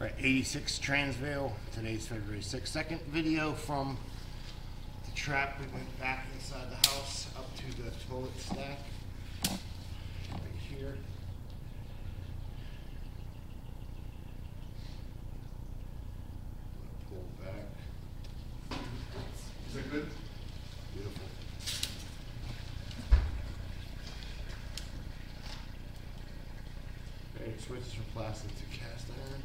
We're at 86 Transvale. Today's February 6th. Second video from the trap. We went back inside the house up to the toilet stack. Right here. Pull back. Is that good? Beautiful. Okay, switches from plastic to cast iron.